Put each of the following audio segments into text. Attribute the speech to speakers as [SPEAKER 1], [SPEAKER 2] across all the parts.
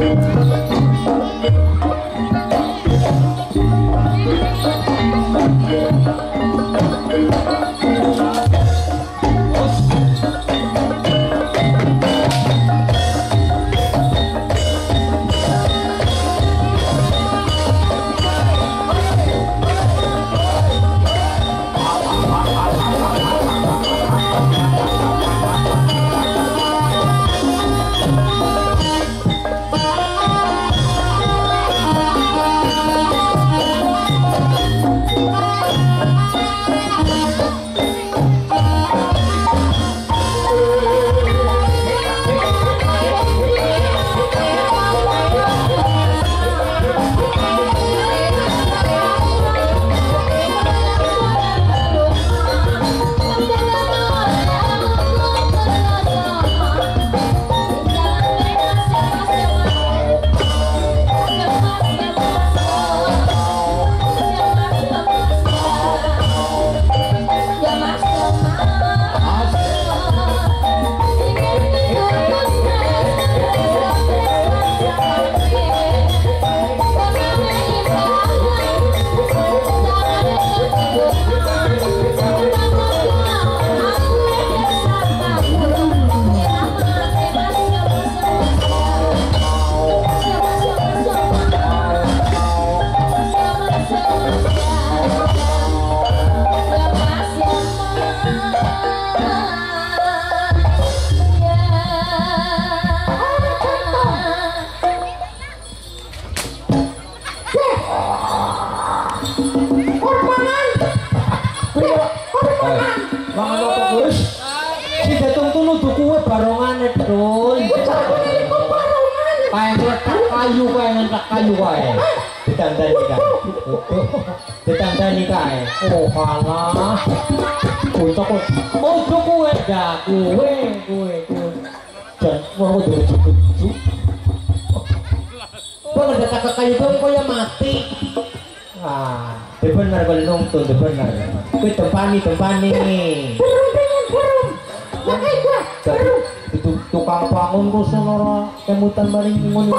[SPEAKER 1] Mangan kayu kae. Ditandani kae. Ditandani kae. Oh, kalah. Bocah kok. Ojo kuwe dah, kuwe, kuwe. Jan mau dirujuk-rujuk. Kok ngeletak ke kayu kok ya mati. Ah, dia benar kalau nonton, dia benar. Kuwi tempani, itu tukang bangun ku sonora kemutan maring ngono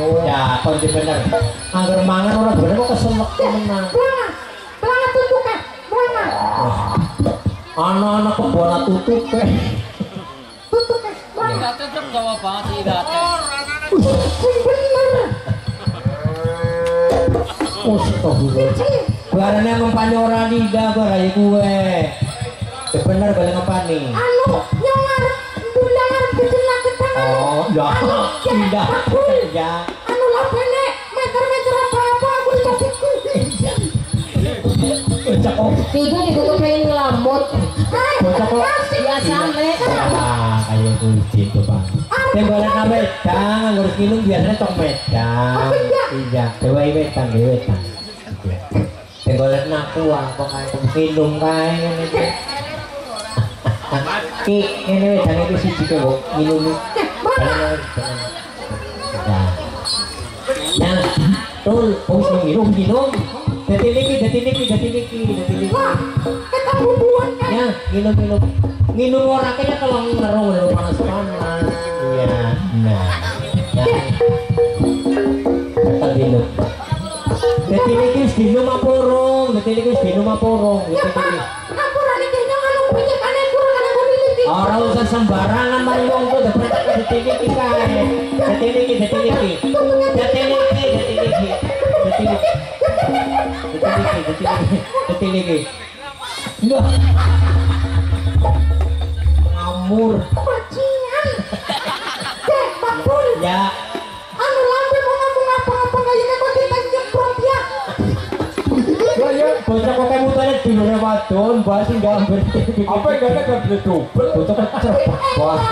[SPEAKER 2] Oh,
[SPEAKER 1] ya kon di bener angger mangan ora bener kok keselek temenan anak-anak kebona tutup ke
[SPEAKER 3] Nggak tetep gawa banget sih date.
[SPEAKER 1] oh astagfirullah barangnya ngempani orang lidah barai gue. Ya bener balik ngempani oh ya tidak ya bocah kok
[SPEAKER 4] Tiga ditutupin lamut.
[SPEAKER 1] bocah kok
[SPEAKER 4] Biasa nek.
[SPEAKER 1] Ah, kayak kucing tuh bang. Tenggolan na wedang, ngurus minum biasanya tok wedang. Iya, dewa wedang, dewa wedang. Tenggolan aku apa kayak minum kayak ngene iki. Ki, ini wedang itu sih juga kok minum. Nah, tuh, bos minum minum. Dati niki, dati niki, dati niki, dati niki. Ya, minum minum. Minum orang kayaknya kalau ngerong udah panas panas. Iya, nah. Ya. Tetap minum. Dati niki wis minum apa urung? Dati niki Ora usah sembarangan mari wong tuh dapat ke detik ini kan detik ini detik ini detik ini detik ini detik ini detik ini detik ini detik ini enggak ngamur. Ya.
[SPEAKER 2] yeah.
[SPEAKER 1] Bocok kok kamu tanya di wadon, bahas ini gak ambil
[SPEAKER 2] Apa yang gak ada double?
[SPEAKER 1] Bocok kan cepat, bahas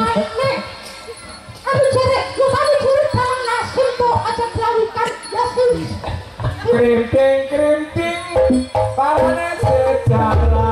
[SPEAKER 4] Aku jarek, lu kamu jurek barang nasim tuh, aja kelawikan, ya
[SPEAKER 2] Krimting, krimting, barangnya sejarah